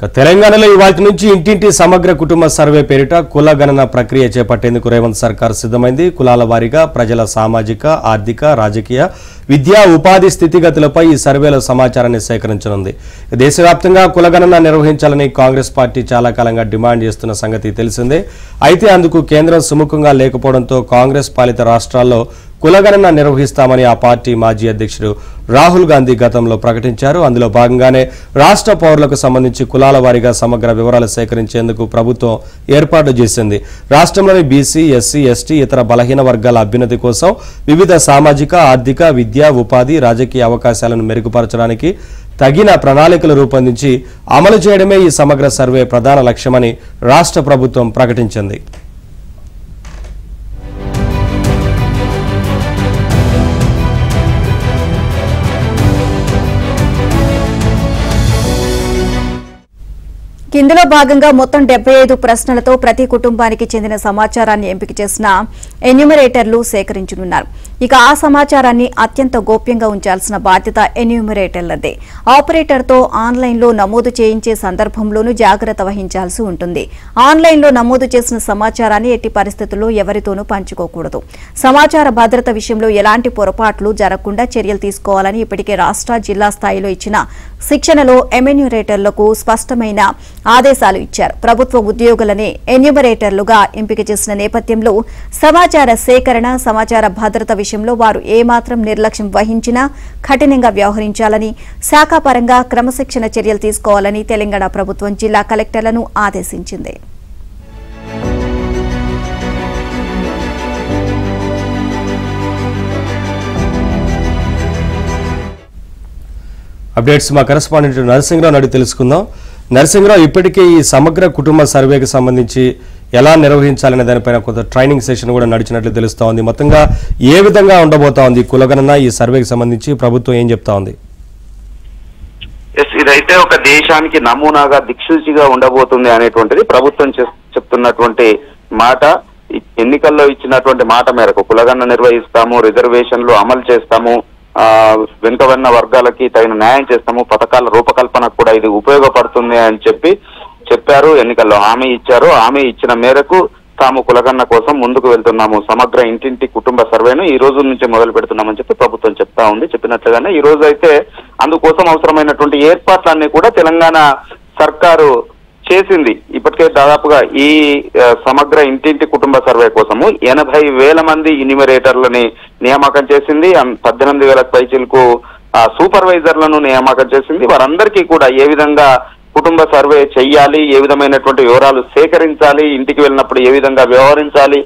తెలంగాణలో ఇవాటి నుంచి ఇంటింటి సమగ్ర కుటుంబ సర్వే పేరిట కుల గణన ప్రక్రియ చేపట్టేందుకు రేవంత్ సర్కార్ సిద్ధమైంది. కులాల వారీగా ప్రజల సామాజిక ఆర్థిక రాజకీయ విద్యా ఉపాధి స్థితిగతులపై ఈ సర్వేలో సమాచారాన్ని సేకరించనుంది. దేశవ్యాప్తంగా కులగణన నిర్వహించాలని కాంగ్రెస్ పార్టీ చాలా కాలంగా డిమాండ్ చేస్తున్న సంగతి తెలిసిందే. అయితే అందుకు కేంద్రం సుముఖంగా లేకపోవడంతో కాంగ్రెస్ పాలిత రాష్ట్రాల్లో కులగణన నిర్వహిస్తామని ఆ పార్టీ మాజీ అధ్యక్షుడు రాహుల్ గాంధీ గతంలో ప్రకటించారు. అందులో భాగంగానే రాష్ట్ర పౌరులకు సంబంధించి కులాల వారీగా సమగ్ర వివరాలు సేకరించేందుకు ప్రభుత్వం ఏర్పాటు చేసింది. రాష్ట్రంలోని బీసీ ఎస్సీ ఎస్టీ ఇతర బలహీన వర్గాల అభ్యున్నతి కోసం వివిధ సామాజిక ఆర్థిక విద్యా ఉపాధి రాజకీయ అవకాశాలను మెరుగుపరచడానికి తగిన ప్రణాళికలు రూపొందించి అమలు చేయడమే ఈ సమగ్ర సర్వే ప్రధాన లక్ష్యమని రాష్ట్ర ప్రభుత్వం ప్రకటించింది. ఇందులో భాగంగా మొత్తం డెబ్బై ఐదు ప్రశ్నలతో ప్రతి కుటుంబానికి చెందిన సమాచారాన్ని ఎంపిక చేసిన ఎన్యూమరేటర్లు సేకరించనున్నారు. ఇక ఆ సమాచారాన్ని అత్యంత గోప్యంగా ఉంచాల్సిన బాధ్యత ఎన్యూమరేటర్లదే. ఆపరేటర్తో ఆన్లైన్లో నమోదు చేయించే సందర్భంలోనూ జాగ్రత్త వహించాల్సి ఉంటుంది. ఆన్లైన్లో నమోదు చేసిన సమాచారాన్ని ఎట్టి పరిస్థితుల్లో ఎవరితోనూ పంచుకోకూడదు. సమాచార భద్రత విషయంలో ఎలాంటి పొరపాట్లు జరగకుండా చర్యలు తీసుకోవాలని ఇప్పటికే రాష్ట్ర జిల్లా స్థాయిలో ఇచ్చిన శిక్షణలో ఎమెన్యూరేటర్లకు స్పష్టమైన ఆదేశాలు ఇచ్చారు. ప్రభుత్వ ఉద్యోగులనే ఎన్యూమరేటర్లుగా ఎంపిక చేసిన నేపథ్యంలో సమాచార సేకరణ సమాచార భద్రత విషయంలో వారు ఏమాత్రం నిర్లక్ష్యం వహించినా కఠినంగా వ్యవహరించాలని శాఖాపరంగా క్రమశిక్షణ చర్యలు తీసుకోవాలని తెలంగాణ ప్రభుత్వం జిల్లా కలెక్టర్లను ఆదేశించింది. అప్డేట్స్ మా కరస్పాండెంట్ నరసింహరావు అడిగి తెలుసుకుందాం. నరసింహరావు ఇప్పటికే ఈ సమగ్ర కుటుంబ సర్వేకి సంబంధించి ఎలా నిర్వహించాలనే దానిపైన కొంత ట్రైనింగ్ సెషన్ కూడా నడిచినట్లు తెలుస్తా ఉంది మొత్తంగా ఏ విధంగా ఉండబోతా ఉంది కులగణన? ఈ సర్వేకి సంబంధించి ప్రభుత్వం ఏం చెప్తా ఉంది ఎస్ ఇదైతే ఒక దేశానికి నమూనాగా దిక్సూచిగా ఉండబోతుంది అనేటువంటిది ప్రభుత్వం చెప్- చెప్తున్నటువంటి మాట. ఎన్నికల్లో ఇచ్చినటువంటి మాట మేరకు కులగన్న నిర్వహిస్తాము రిజర్వేషన్లు అమలు చేస్తాము వెనుకబడిన వర్గాలకి తగిన న్యాయం చేస్తాము పథకాల రూపకల్పనకు కూడా ఇది ఉపయోగపడుతుంది అని చెప్పి చెప్పారు ఎన్నికల్లో హామీ ఇచ్చారు. హామీ ఇచ్చిన మేరకు తాము కులగన్న కోసం ముందుకు వెళ్తున్నాము. సమగ్ర ఇంటింటి కుటుంబ సర్వేను ఈ రోజు నుంచి మొదలు పెడుతున్నామని చెప్పి ప్రభుత్వం చెప్తా ఉంది. చెప్పినట్లుగానే ఈ రోజు అయితే అందుకోసం అవసరమైనటువంటి ఏర్పాట్లన్నీ కూడా తెలంగాణ సర్కారు చేసింది. ఇప్పటికే దాదాపుగా ఈ సమగ్ర ఇంటింటి కుటుంబ సర్వే కోసము ఎనభై వేల మంది ఇన్యూమరేటర్లని నియామకం చేసింది. పద్దెనిమిది వేల పైచీలకు సూపర్వైజర్లను నియామకం చేసింది. వారందరికీ కూడా ఏ విధంగా కుటుంబ సర్వే చెయ్యాలి ఏ విధమైనటువంటి వివరాలు సేకరించాలి ఇంటికి వెళ్ళినప్పుడు ఏ విధంగా వ్యవహరించాలి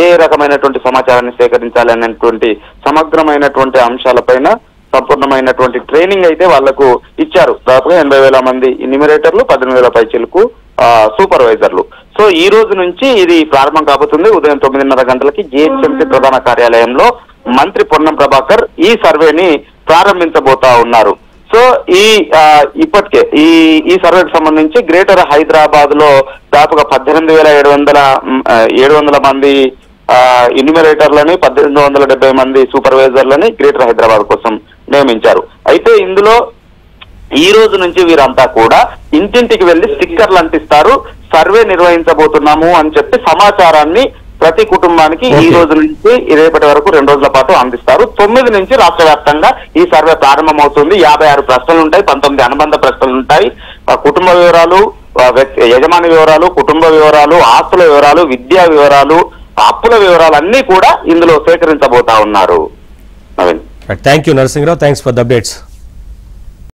ఏ రకమైనటువంటి సమాచారాన్ని సేకరించాలి అనేటువంటి సమగ్రమైనటువంటి అంశాలపైన సంపూర్ణమైనటువంటి ట్రైనింగ్ అయితే వాళ్ళకు ఇచ్చారు. దాదాపుగా ఎనభై వేల మంది ఇన్యూమిరేటర్లు పద్దెనిమిది వేల పైచీలకు సూపర్వైజర్లు. సో ఈ రోజు నుంచి ఇది ప్రారంభం కాబోతుంది. ఉదయం తొమ్మిదిన్నర గంటలకి జిహెచ్ఎంసీ ప్రధాన కార్యాలయంలో మంత్రి పొన్నం ప్రభాకర్ ఈ సర్వేని ప్రారంభించబోతా ఉన్నారు. సో ఈ ఇప్పటికే ఈ ఈ సర్వేకి సంబంధించి గ్రేటర్ హైదరాబాద్లో దాదాపుగా పద్దెనిమిది వేల ఏడు వందల ఏడు వందల మంది ఇన్యూమరేటర్లని పద్దెనిమిది వందల డెబ్బై మంది సూపర్వైజర్లని గ్రేటర్ హైదరాబాద్ కోసం నియమించారు. అయితే ఇందులో ఈ రోజు నుంచి వీరంతా కూడా ఇంటింటికి వెళ్ళి స్టిక్కర్లు అంటిస్తారు. సర్వే నిర్వహించబోతున్నాము అని చెప్పి సమాచారాన్ని ప్రతి కుటుంబానికి ఈ. రోజు నుంచి రేపటి వరకు రెండు రోజుల పాటు అందిస్తారు. తొమ్మిది నుంచి రాష్ట్ర వ్యాప్తంగా ఈ సర్వే ప్రారంభమవుతుంది. యాభై ఆరు ప్రశ్నలు ఉంటాయి పంతొమ్మిది అనుబంధ ప్రశ్నలు ఉంటాయి. కుటుంబ వివరాలు యజమాని వివరాలు కుటుంబ వివరాలు ఆస్తుల వివరాలు విద్యా వివరాలు అప్పుల వివరాలు అన్ని కూడా ఇందులో సేకరించబోతా ఉన్నారు. Naveen. Thank you Narasimharao. Thanks for the updates